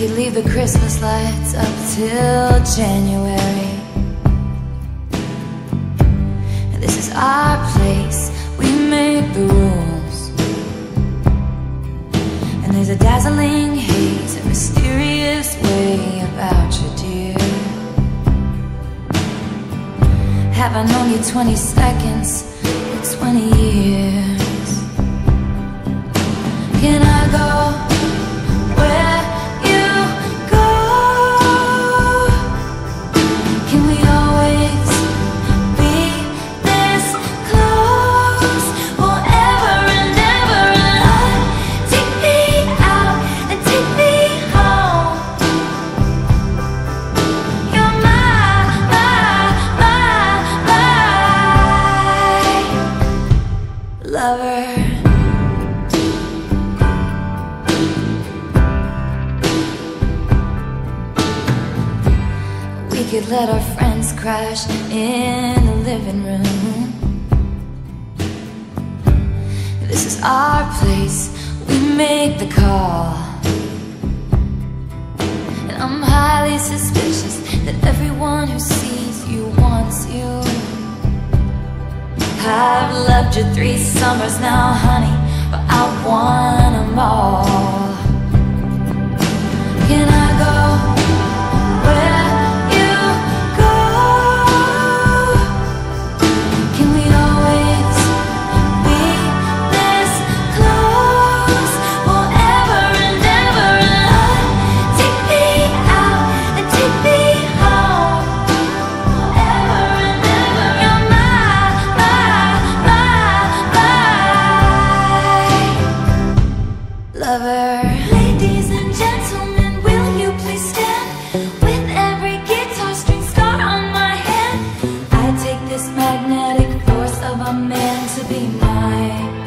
could leave the Christmas lights up till January. This is our place, we make the rules. And there's a dazzling haze, a mysterious way about you, dear. Have I known you 20 seconds or 20 years? Lover. We could let our friends crash in the living room. This is our place, we make the call. You three summers now, honey, but I want them all. by.